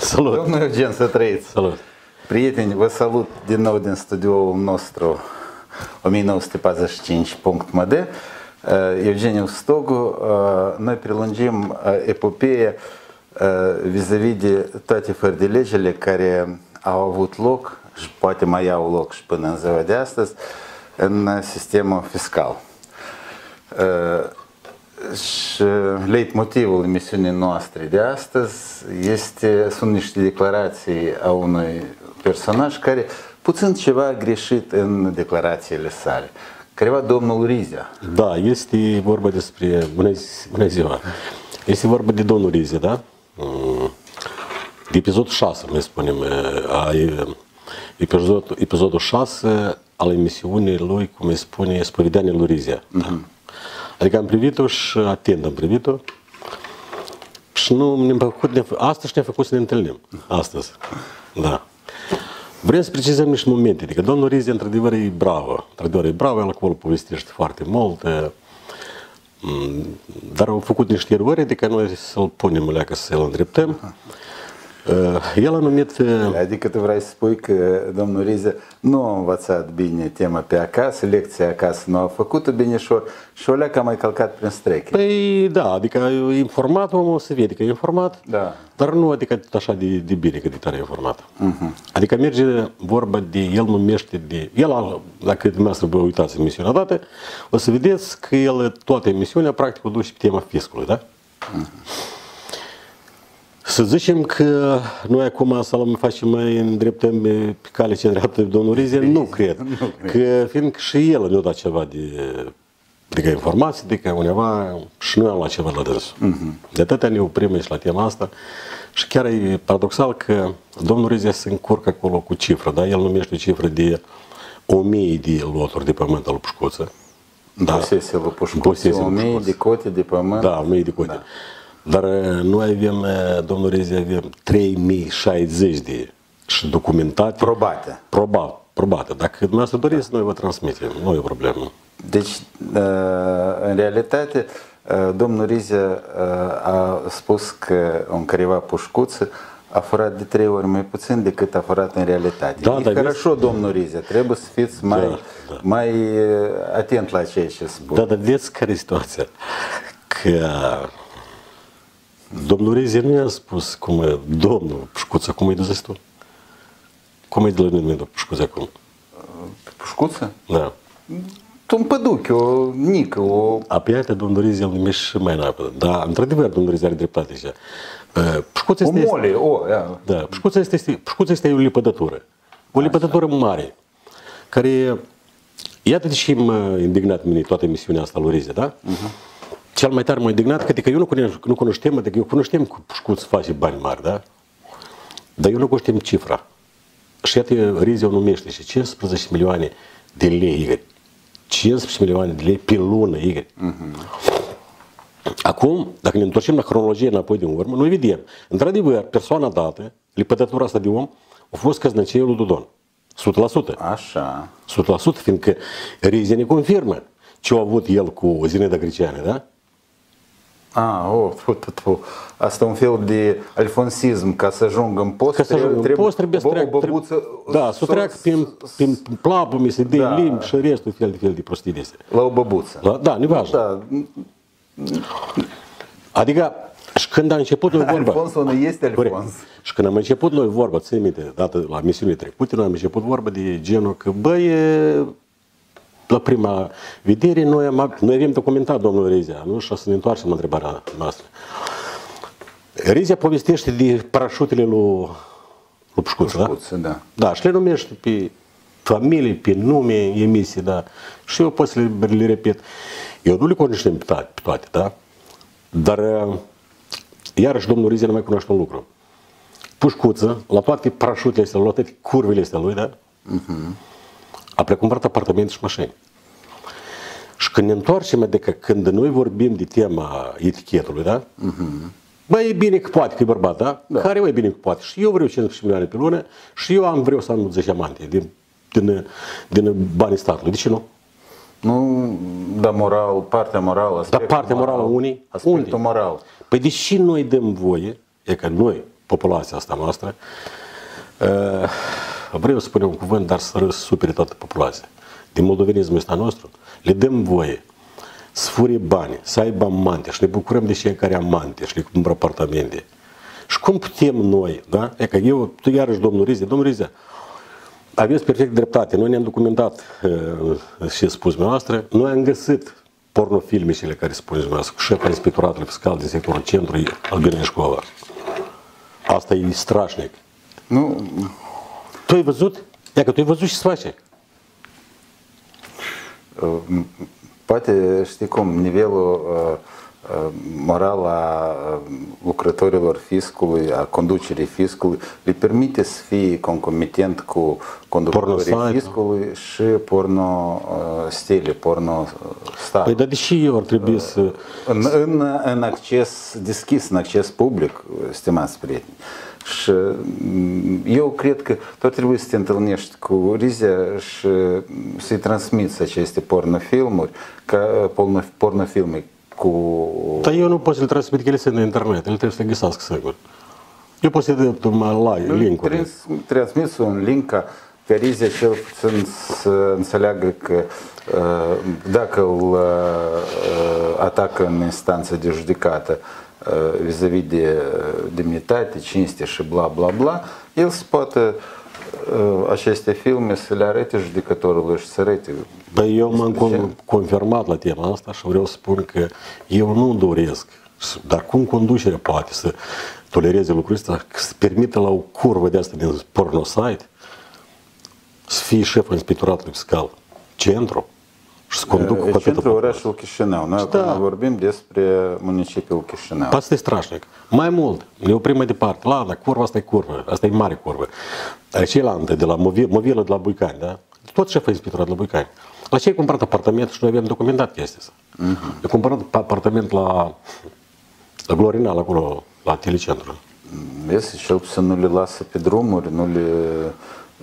Salut! Domnul Eugen, să trăiți! Salut! Prieteni, vă salut din nou din studioul nostru 1945.md. Uh, Eugeniu Stogu, uh, noi prelungim uh, epopeea vis-a-vis de toate fără de legile care au avut loc și poate mai au loc și până în ziua de astăzi în sistemul fiscal. Și leitmotivul emisiunii noastre de astăzi este, sunt niște declarații a unui personaj care puțin ceva greșit în declarațiile sale. Careva domnul Rizia. Da, este vorba despre... Bună, bună ziua! Este vorba de domnul Rizia, da? De episodul 6, noi spunem. A, episodul, episodul 6 al emisiunii lui, cum îi spune, Spovedania lui Rizia. Da? Uh-huh. Adică am privit-o și atent am privit-o și nu ne-am făcut, ne astăzi ne-a făcut să ne întâlnim. Astăzi. Da. Vrem să precizăm niște momente. Adică domnul Rizi, într-adevăr, e bravo. Într-adevăr, e bravo, el acolo povestește foarte mult. Dar au făcut niște erori, adică noi să-l punem leacă să-l îndreptăm. Uh, el a numit... Uh, adică tu vrei să spui că domnul Rize nu a învățat bine tema pe acasă, lecția acasă nu a făcut-o bine și, și o leacă a mai călcat prin streche. Păi da, adică informat omul se vede că e informat, da. dar nu adică așa de, de bine cât de tare informat. Uh-huh. Adică merge vorba de, el numește de, el, dacă dumneavoastră vă uitați emisiunea dată, o să vedeți că el toată emisiunea practic o duce pe tema fiscului, da? Uh-huh. Să zicem că noi acum să l facem mai îndreptăm pe cale ce dreaptă domnul Rize, nu cred. nu cred. Că fiindcă și el ne-a dat ceva de de ca informații, de ca undeva și noi am luat ceva la dânsul. Uh-huh. De atâtea ne oprim și la tema asta și chiar e paradoxal că domnul Rize se încurcă acolo cu cifră, da? El numește cifră de 1000 de loturi de pământ al Pușcuță. Da? Posesia lui Pușcuță, 1000 de cote de pământ. Da, 1000 de cote. Da. Dar noi avem, domnul Rezi, avem 3060 de și documentate. Probate. Proba, probate. Dacă dumneavoastră doriți, noi vă transmitem. Nu e o problemă. Deci, în realitate, domnul Rize a spus că în careva pușcuță a furat de trei ori mai puțin decât a furat în realitate. Da, e хорошо, domnul Rize, trebuie să fiți mai, da, da. mai atent la ceea ce spun. Da, dar vedeți care e situația? Că Domnul Rezi nu i-a spus cum e, domnul Pușcuță, cum e de zis tu? Cum e de la nume Pușcuță acum? Pușcuță? Da. Un păduche, o nică, o... A pe aia domnul Rezi îl numește și mai înapă. Da, într-adevăr, domnul Rezi are dreptate așa. Pușcuța este... O mole, o, ia. Da, Pușcuța este, Pușcuța este o lipădătură. O lipădătură mare, care... Iată de ce m-a indignat mine toată emisiunea asta lui Rize, da? Uh-huh cel mai tare m-a indignat că adică eu nu, cunoștem, nu cunoștem, adică eu cunoștem cu pușcuț face bani mari, da? Dar eu nu cunoștem cifra. Și iată, Rizia o numește și 15 milioane de lei, Igor. 15 milioane de lei pe lună, Igor. Uh-huh. Acum, dacă ne întoarcem la cronologie înapoi din urmă, noi vedem, într-adevăr, persoana dată, lipădătura asta de om, a fost căznăcie lui Dudon. 100%. Așa. 100%, fiindcă Rizia ne confirmă ce a avut el cu Zineda Greceanu, da? A, oh, tu, tu, tu. Asta un fel de alfonsism, ca să ajungă în post, ca să ajungă în post, trebuie să treacă, băbuță, da, să treacă prin, prin plapă, mi se dea da. limbi și restul fel de fel de prostii de La o băbuță. La, da, nevajă. Da. Adică, și când a început noi vorba... Alfonsul nu este Alfons. Și când am început noi vorba, țin minte, dată la misiunile trecute, noi am început vorba de genul că, băi, la prima vedere, noi, am, noi avem documentat domnul Rezia, nu? Și o să ne întoarcem la întrebarea noastră. Rezia povestește de parașutele lui, lui Pșcuță, da? Pșcuță, da? Da, și le numește pe familie, pe nume, emisii, da. Și eu pot să le, le repet. Eu nu le cunoaștem pe toate, pe toate, da? Dar, iarăși, domnul Rizia nu mai cunoaște un lucru. Pușcuță, la toate parașutele astea, la toate curvele astea lui, da? Uh-huh a precumpărat apartamente și mașini. Și când ne întoarcem, adică când noi vorbim de tema etichetului, da? Uh-huh. Bă, e bine că poate că e bărbat, da? da. Care e bine că poate. Și eu vreau 15 milioane pe lună și eu am vreau să am 10 amante din, din, din banii statului. De ce nu? Nu, da, moral, partea morală, Da, partea morală unii? Aspectul unii. moral. Păi de ce noi dăm voie, e că noi, populația asta noastră, uh, vreau să spun un cuvânt, dar să supere toată populația. Din moldovenismul ăsta nostru, le dăm voie să fure bani, să aibă amante și ne bucurăm de fiecare amante și le cumpără apartamente. Și cum putem noi, da? E că eu, tu iarăși, domnul Rize, domnul Rize, aveți perfect dreptate. Noi ne-am documentat uh, și spus noastră, noi am găsit pornofilmicele care spuneți dumneavoastră, cu șefa inspectoratului fiscal din sectorul centrului Albina Școala. Asta e strașnic. Nu, Tu ai văzut? Ia că tu ai văzut și se face. uh, poate, știi cum, nivelul uh, uh, moral a uh, lucrătorilor fiscului, a conducerii fiscului, le permite să fie concomitent cu conducătorii Pornosite. fiscului și porno uh, stile, porno uh, stat. Păi, dar de ce eu ar trebui să... În, în, în acces deschis, în acces public, stimați prieteni. Și mm, eu cred că tu trebuie să te întâlnești cu Rizia și să-i transmiți aceste pornofilmuri, ca porno, pornofilme cu... Dar eu nu pot să-l transmit, că ele sunt în internet, el trebuie să le găsească singur. Eu pot să-i dau mai la link-uri. Trans, transmiți un link ca pe Rizia cel puțin să înțeleagă că uh, dacă îl uh, atacă în instanță de judecată uh, vis-a-vis de uh, demnitate, cinste și bla bla bla, el se poate uh, aceste filme să le arate judecătorului și să arate Băi, eu m-am Despre ce? con- confirmat la tema asta și vreau să spun că eu nu doresc, dar cum conducerea poate să tolereze lucrul ăsta, să permită la o curvă de asta din pornosite să fie șeful inspectoratului fiscal, centru, și să conducă cu E atâta centrul orașul Chișinău. Noi Da. acum vorbim despre municipiul Chișinău. Asta e strașnic. Mai mult, ne oprim mai departe. La Ana, curva asta e curvă, asta e mare curvă. Cealaltă, de la Movi- Movilă de la Buicani, da? Tot șeful inspectorat de la Buicani. La ce ai cumpărat apartament și noi avem documentat chestia asta. Uh-huh. Eu cumpărat apartament la, la Glorinal, acolo, la telecentru. Vezi, cel puțin nu le lasă pe drumuri, nu le...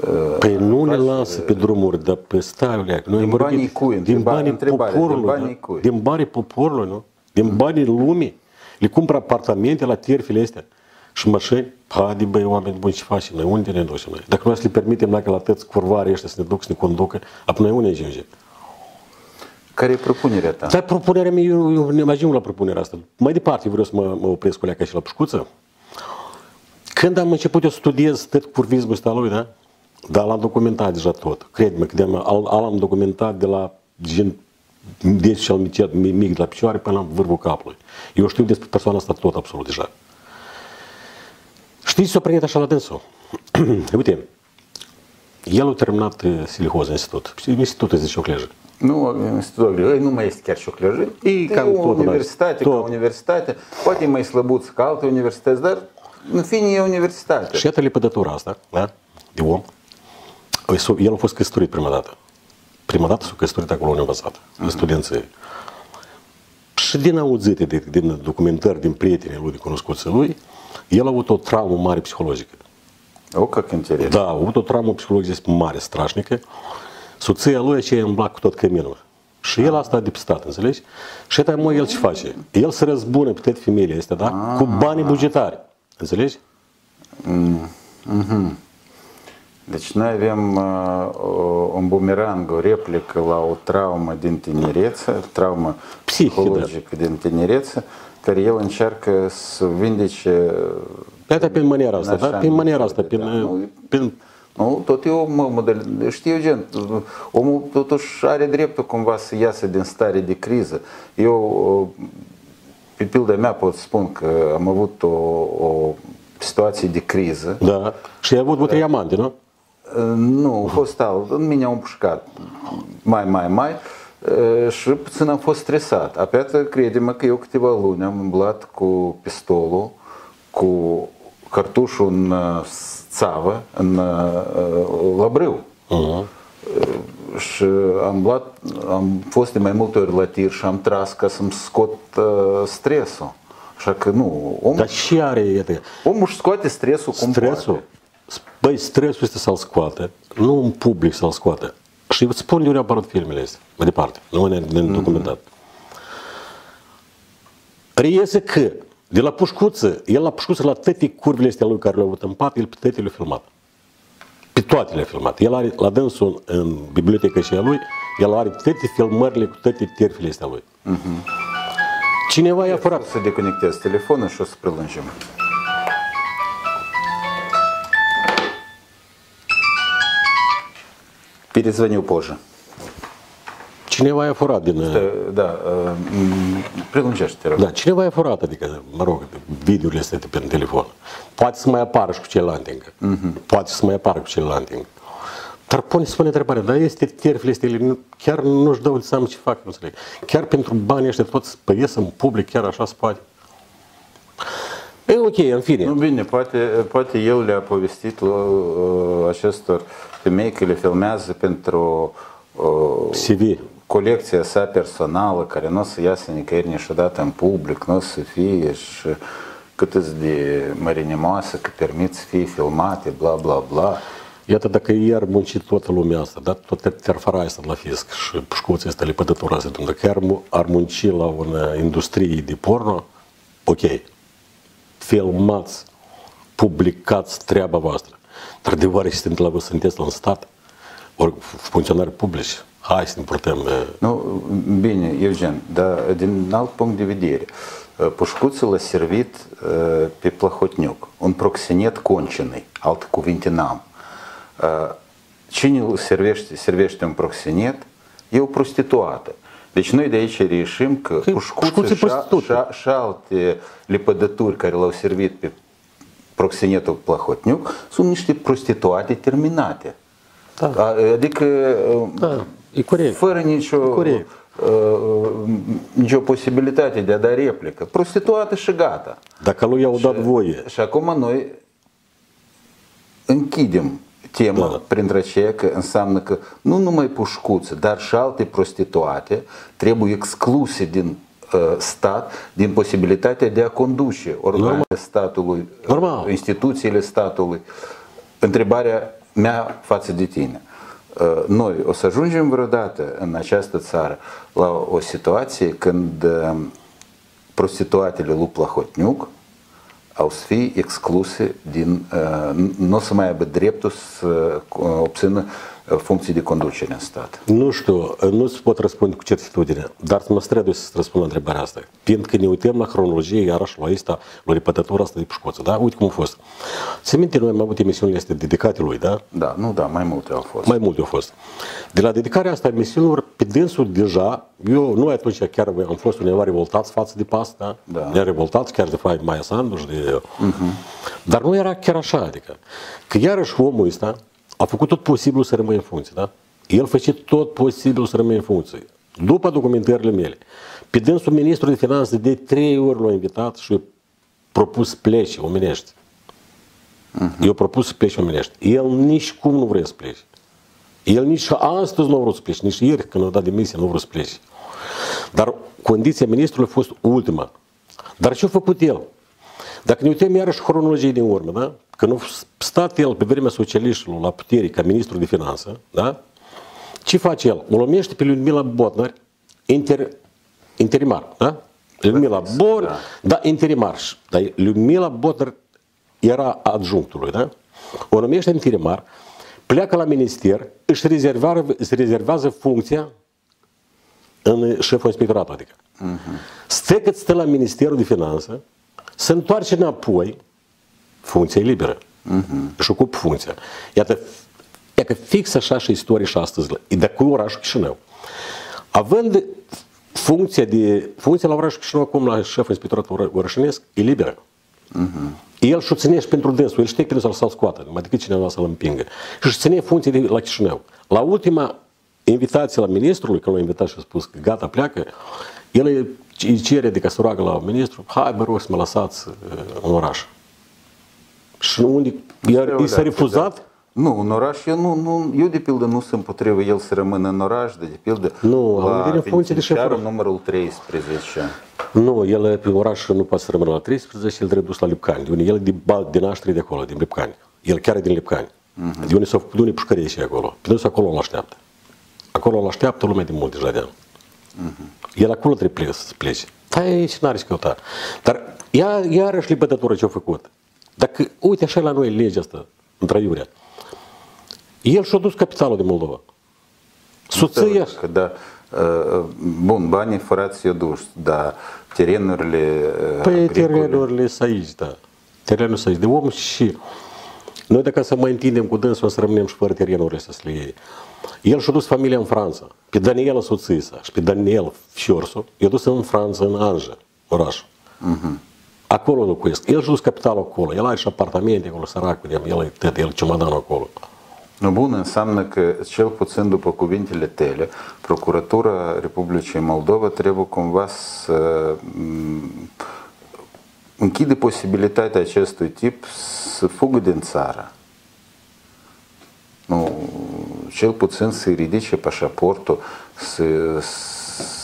uh, Păi nu ne lasă pe drumuri, dar pe stai, Oleac. Noi Din vorbim banii cui? Din Întreba- banii întrebare, poporului. din banii da? cui? Din banii poporului, nu? Din banii lumii. Le cumpără apartamente la terfile astea. Și mașini, hadi băi, oameni buni, ce facem noi? Unde ne ducem noi? Dacă noi să le permitem dacă la tăți curvarii ăștia să ne duc, să ne conducă, apoi noi unde ajungem? Care e propunerea ta? Dar propunerea mea, eu, eu ne ajung la propunerea asta. Mai departe vreau să mă, mă opresc cu leaca și la pușcuță. Când am început eu să studiez tot curvismul ăsta lui, da? Dar l-am documentat deja tot. Crede-mă că de-am, al, l-am documentat de la gen deci cel mic, mic de la picioare până la vârful capului. Eu știu despre persoana asta tot absolut deja. Știți ce a primit așa la dânsul? Uite, el a terminat uh, Silihoz institut. Institutul zice Oclejă. Nu, institutul Ei, nu mai este chiar șoclejit. E cam o tot, da. universitate, ca Tot. universitate. Poate e mai slăbuț ca alte universități, dar în fine e universitate. Și iată lepădătura asta, da? de om. Păi el a fost căsătorit prima dată. Prima dată s-a căsătorit acolo unde a învățat, uh-huh. Mhm. studenții. Și din auzite, de, din documentări, din prietenii lui, de cunoscuții lui, el a avut o traumă mare psihologică. O, că înțeleg. Da, a avut o traumă psihologică mare, strașnică. Soția lui aceea îmbla cu tot căminul. Și el asta a depistat, înțelegi? Și atunci, mă, el ce face? El se răzbună pe toate femeile astea, da? Cu banii ah. bugetari. Înțelegi? Mm, mhm. Deci noi avem uh, o- un bumerang, o replică la o traumă din tinerețe, traumă Psihică, da. psihologică din tinerețe, care el încearcă să vindece Iată prin maniera asta, în așa da? Prin maniera asta, metode, prin, da. Nu, prin Nu, tot e o mă- model. Știu, Eugen, omul totuși are dreptul cumva să iasă din stare de criză. Eu, pe pilda mea pot spun că am avut o, o situație de criză. Da. Și ai avut vreo amante, nu? Nu, a fost alt. În mine au împușcat mai, mai, mai. Și puțin am fost stresat. Apiată, crede-mă că eu câteva luni am umblat cu pistolul, cu cartușul în uh, țavă, în, uh, la brâu. Uh-huh. Și am, luat, am fost de mai multe ori la tir și am tras ca să-mi scot uh, stresul. Așa că nu, omul, Dar și are, iată, omul își scoate stresul cum stresul. poate. Băi, stresul este să-l scoată, nu în public să-l scoată. Și îți spun de unde au apărut filmele astea, mai departe, nu ne, ne documentat. Reiese că De la pușcuță, el la pușcuță, la toate curvile astea lui care le-au avut în pat, el pe toate le-a filmat. Pe toate le-a filmat. El are, la dânsul, în biblioteca și a lui, el are toate filmările cu toate terfile astea lui. Cineva i-a O furat. să deconectez telefonul și o să prelungim. Перезвоню позже. Cineva i-a furat din... Э, Да, э, м, prelungește, te rog. Da, cineva i-a furat, adică, mă rog, videourile astea de pe telefon. Poate să mai apară și cu celălalt încă. Poate să mai apară cu celălalt încă. Dar pune să pune întrebarea, dar este terfile astea, ele nu- chiar nu-și dau seama ce fac, nu înțeleg. Chiar pentru banii ăștia toți păiesc în public, chiar așa se poate. E ok, în fine. Nu bine, poate, poate eu le-a povestit uh, acestor femei că le filmează pentru uh, CV. colecția sa personală, care nu o să iasă nicăieri niciodată în public, nu o să fie și cât îți de mărinimoasă că permit să fie filmate, bla bla bla. Iată, dacă iar muncit toată lumea asta, da, toată terfara asta la fisc și pușcuții asta, lepădătura asta, dacă iar mu- ar munci la o industrie de porno, ok, filmați, publicați treaba voastră. Dar de oare și la voi sunteți la un stat, ori funcționari publici, hai să ne purtăm. eh, Nu, bine, Eugen, dar din alt punct de vedere, Pușcuțul a servit uh, pe Plahotniuc, un proxenet concinei, alte cuvinte n-am. Uh, Cine îl servește, servește un proxenet e o prostituată. Deci noi de aici reieșim că Că pușcuții pușcuții și, a- prostitute. și, a- și alte lepădături care l-au servit pe proxenetul Plahotniuc sunt niște prostituate terminate. Da. A- Adică uh, Da, e corect. fără nicio, Corect. uh, nicio posibilitate de a da replică. Prostituată și gata. Dacă lui i-au dat voie, Și acum noi închidem tema Da. printre aceea că înseamnă că nu numai pușcuțe, dar și alte prostituate trebuie excluse din uh, stat, din posibilitatea de a conduce organele statului, uh, Normal. instituțiile statului. Întrebarea mea față de tine. Uh, Noi o să ajungem vreodată în această țară la o situație când uh, prostituatele lui Plahotniuc au să fie excluse din, uh, nu o să mai aibă dreptul să uh, obțină uh, funcții de conducere în stat. Nu știu, nu-ți pot răspunde cu certitudine, dar mă strădui să răspund la întrebarea asta. Fiindcă ne uităm la cronologie, iarăși la asta, la repătătura asta de pușcoță, da? Uite cum a fost. Se minte, noi am avut emisiunile astea dedicate lui, da? Da, nu, da, mai multe au fost. Mai multe au fost. De la dedicarea asta a emisiunilor, pe dânsul deja, eu nu atunci chiar am fost undeva revoltați față de pas, da? Da. Ne-am revoltați chiar de Fai Maia Sandu și de... Dar nu era chiar așa, adică, că iarăși omul ăsta a făcut tot posibilul să rămâie în funcție, da? El face tot posibilul să rămâie în funcție. După documentările mele, pe dânsul ministrul de finanțe de trei ori l-a invitat și i-a propus să plece omenești. Eu propus să plece omenești. El nici cum nu vrea să plece. El nici astăzi nu a vrut să plece, nici ieri când a dat demisia nu a vrut să plece. Dar condiția ministrului a fost ultima. Dar ce a făcut el? Dacă ne uităm iarăși cronologie din urmă, da? Când a stat el pe vremea socialiștilor la putere ca ministru de finanță, da? Ce face el? O lumește pe Ludmila Botnar, inter, interimar, da? Ludmila Bor, da. da, interimar. Dar Ludmila Botnar era adjunctul lui, da? O numește interimar, pleacă la minister, își rezervează, își rezervează funcția în șeful inspectoratului, adică. Uh-huh. Stă cât stă la Ministerul de Finanță, se întoarce înapoi, funcția e liberă. Uh-huh. Își ocupă funcția. Iată, e că fix așa și istorie și astăzi, e de cu orașul Chișinău. Având funcția, de, funcția la orașul Chișinău acum la șeful inspectoratului orășenesc, e liberă. Uh-huh. El și-o ține și pentru dânsul, el știe că să-l să scoată, mai decât cineva să-l împingă. Și își ține funcție de la Chișinău. La ultima invitație la ministrului, când l-a invitat și a spus că gata, pleacă, el îi cere de ca să roagă la ministru, hai, vă rog să mă lăsați uh, în oraș. Și unde iar i s-a refuzat, Nu, în oraș, eu, nu, nu, eu de pildă nu sunt împotrivă el să rămână în oraș, de, de pildă Nu, am la vedere în funcție de șeful penitenciarul numărul 13. Nu, el pe oraș nu poate să rămână la 13, el trebuie dus la Lipcani. De unde el e de, ba- de naștere de acolo, din Lipcani. El chiar e din Lipcani. Uh-huh. De unde s-au de unde pușcărie și acolo. Pe dânsul acolo îl așteaptă. Acolo îl așteaptă lumea de mult deja de an. Uh-huh. El acolo trebuie plece, să plece. Stai și n-are ce căuta. Dar ia, iarăși lipătătură ce-a făcut. Dacă, uite așa la noi legea asta, întraiurea. El și-a dus capitalul de Moldova. Soția. Că da, uh, bun, banii furați i-o dus, dar terenurile uh, Păi agricole- terenurile sunt aici, da. Terenul sunt aici de om și noi dacă să mai întindem cu dânsul, o să rămânem și fără terenurile să le iei. El și-a dus familia în Franța, pe Daniela soțisa și pe Daniel Fiorsu, i-a dus în Franța, în Anja, orașul. Acolo locuiesc. El și-a dus capitalul acolo. El are și apartamente acolo, săracul, el, el, el, el ciomadanul acolo. Nu, Bun, înseamnă că, cel puțin după cuvintele tale, Procuratura Republicii Moldova trebuie cumva să m, închide posibilitatea acestui tip să fugă din țară. Nu, cel puțin să-i ridice pașaportul, să,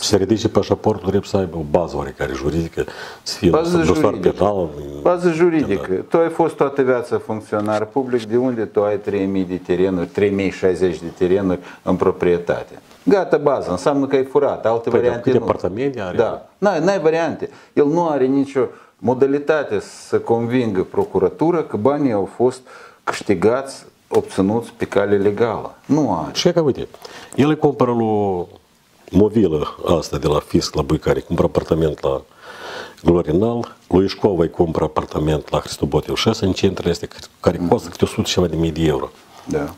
Se ridice pașaportul, trebuie să aibă o bază oarecare juridică, să fie Bază un dosar juridică. penal. Bază juridică. Tu ai fost toată viața funcționar public, de unde tu ai 3000 de terenuri, 3060 de terenuri în proprietate? Gata, bază, înseamnă că ai furat, alte Păi, dar variante câte nu. apartamente are? Da, n-ai, n-ai variante. El nu are nicio modalitate să convingă procuratura că banii au fost câștigați, obținuți pe cale legală. Nu are. Și e că, uite, el îi cumpără lui movilă asta de la fisc la Buicare, cumpără apartament la Glorinal, lui Ișcova îi cumpără apartament la Cristobotiu 6 în centrele este, care costă câte 100 și ceva de mii de euro. Da.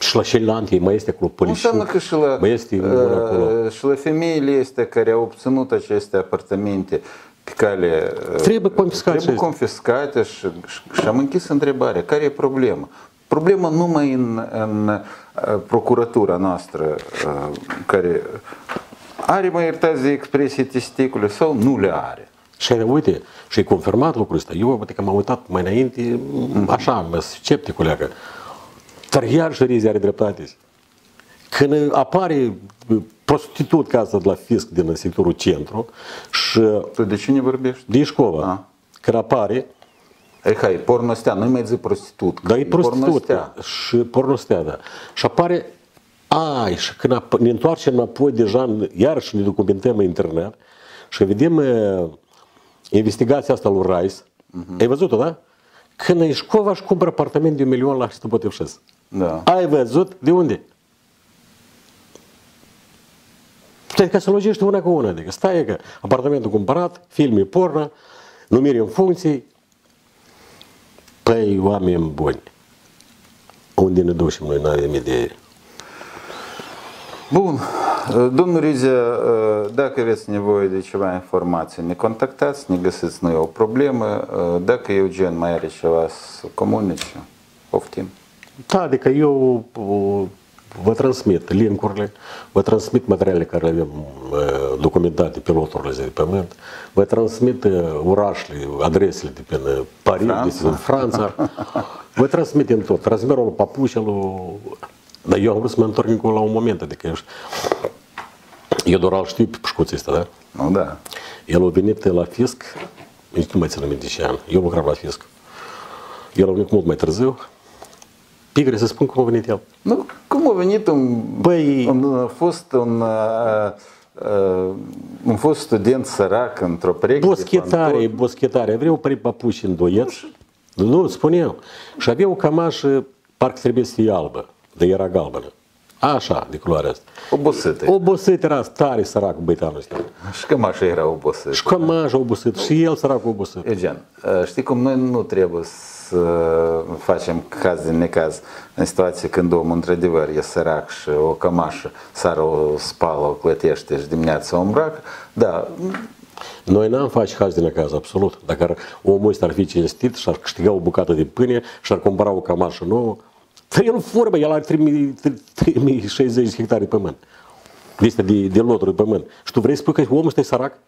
Și la Șelantie mai este acolo polișiu, Înseamnă că și la, mai este unul acolo. uh, și la femeile astea care au obținut aceste apartamente pe cale... uh, Trebuie confiscate Trebuie acestea. confiscate și, și, și am închis întrebarea. Care e problema? Problema numai în, în uh, procuratura noastră uh, care are, mă iertați de expresie, testicule sau nu le are. Și uite, și e confirmat lucrul ăsta. Eu, uite că m-am uitat mai înainte, așa, mă sceptic, leagă. Dar iar și Rizi are dreptate. Când apare prostitut ca asta de la fisc din sectorul centru și Tu de cine vorbești? de Ișcova, Ah. când apare, Hai, hai, pornostea, nu mai zic prostitut. dar e prostitut pornostea. și pornostea, da. Și apare, ai, și când ap- ne întoarcem înapoi deja, în- iarăși ne documentăm în internet și vedem uh, investigația asta lui Rice, ai văzut-o, da? Când Ișcova își cumpără apartament de un milion la Hristopotiv Da. Ai văzut? De unde? Stai ca să logești una cu una, adică stai că apartamentul cumpărat, filme porno, numiri în funcții, păi oameni buni. Unde ne ducem noi, nu avem idee. Bun. Domnul Rizea, dacă aveți nevoie de ceva informații, ne contactați, ne găsiți noi o problemă. Dacă Eugen mai are ceva să comunice, poftim. Da, adică eu uh, vă transmit linkurile, vă transmit materialele care le avem uh, documentate pe loturile de pământ, vă transmit uh, orașele, adresele de pe uh, Paris, Franța. din Franța, vă transmitem tot, transmerul lui Papușa, lui... Dar eu am vrut să mă întorc încă la un moment, adică eu, știu- eu doar îl știu pe șcuții ăsta, da? Nu, da. El a venit la fisc, nici nu mai țin aminte ce an, eu lucram la fisc. El a venit mult mai târziu, Pigre, să spun cum a venit el. Nu, cum a venit un, Păi- un a fost un, uh, uh, un fost student sărac într-o pereche de Boschetare, fantoni. boschetare. Avea o pări papuși în doieț. Nu, spun eu. Și avea o cămașă, parcă trebuie să fie albă, dar era galbenă. Așa, de culoarea asta. Obosită. Obosit era tare sărac băitanul ăsta. Și cămașa era obosită. Și cămașa obosit, și el sărac obosit. Eugen, uh, știi cum noi nu trebuie să facem caz din necaz în situație când omul într-adevăr e sărac și o cămașă sară o spală, o clătește și dimineața o îmbracă, da, Noi n-am face caz din caz, absolut. Dacă ar, omul ăsta ar fi cinstit și ar câștiga o bucată de pâine și ar cumpăra o cămașă nouă, Păi el fură, bă, el are 3000 3060 hectare de pământ. Este de, de loturi de pământ. Și tu vrei să spui că omul ăsta e sărac?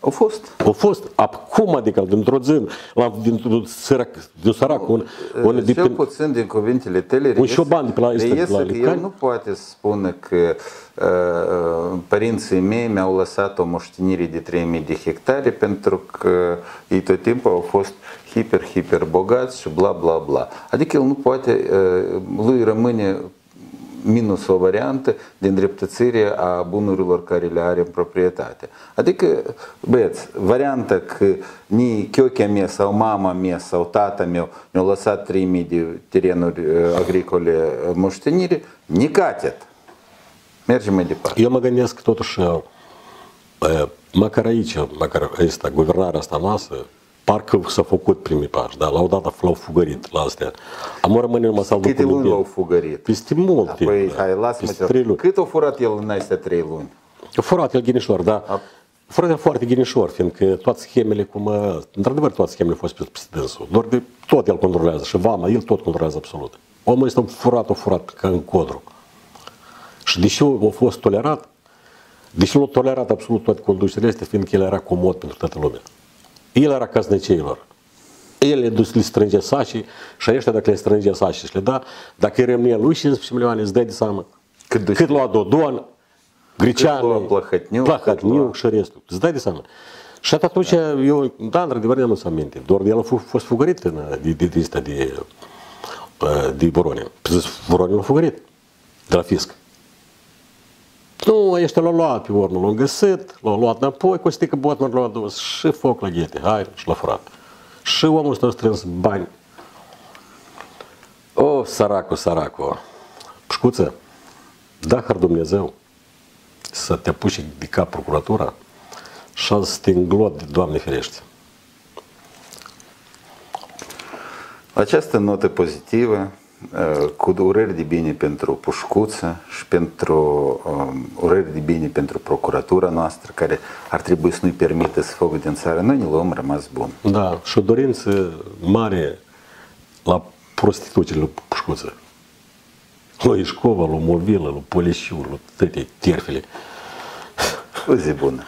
Au fost. A fost acum, adică dintr-o zi, la, dintr-un sărac, din sărac, un, un, de, Cel puțin din cuvintele tale Un șoban de pe la- este de reiese la că Licani. el nu poate să spună că uh, părinții mei mi-au lăsat o moștenire de 3000 de hectare pentru că ei tot timpul au fost hiper, hiper bogați și bla bla bla. Adică el nu poate, uh, lui rămâne minus o variantă de îndreptățire a bunurilor care le are în proprietate. Adică, băieți, varianta că ni chiochea mea sau mama mea sau tata meu mi-au lăsat 3000 de terenuri uh, agricole uh, moștenire, nicatet. Mergem mai departe. Eu mă gândesc totuși, uh, măcar aici, măcar asta, guvernarea asta noastră, parcă s-a făcut primii pași, dar la o dată l-au fugărit la astea. Am rămâne numai să Câte luni l-au fugărit? Peste mult timp. Păi, hai, lasă-mă Cât a furat el în astea trei luni? A furat el ghinișor, da. A... Furat el foarte ghinișor, fiindcă toate schemele, cum, într-adevăr, toate schemele au fost pe, pe dânsul. Doar de tot el controlează și vama, el tot controlează absolut. Omul este furat, a furat ca în codru. Și deși a fost tolerat, deși l-a tolerat absolut toate conducerile astea, fiindcă el era comod pentru toată lumea. El era casnăceilor. El le, dus, le strânge sacii și ăștia dacă le strânge sacii și le da, dacă îi rămâne lui 15 milioane, îți dai de seama cât, cât lua Dodon, Greceanu, Plăhătniu, Plăhătniu și restul. Îți dai de seama. Și atunci da. eu, da, într-adevăr, nu am să aminte. Doar el a fost fugărit în, de, de, de, de, de, de Voronin. Zis, Voronin l-a fugărit de la fisc. Nu, ăștia l-au luat pe urmă, l-au găsit, l-au luat înapoi, cu stică Botman l-au adus și foc la ghete, hai, și l-a furat. Și omul ăsta a strâns bani. O, săracu, săracu, Pșcuță, dacă ar Dumnezeu să te apuci de cap procuratura și să te înglod, Doamne ferește. Această notă pozitivă Uh, cu urări de bine pentru pușcuță și pentru um, urări de bine pentru procuratura noastră, care ar trebui să nu-i permită să facă din țară. Noi ne luăm rămas bun. Da, și o dorință mare la prostituțiile lui pușcuță. Lui Ișcova, lui Movilă, lui Polișiu, lui toate terfele. O zi bună!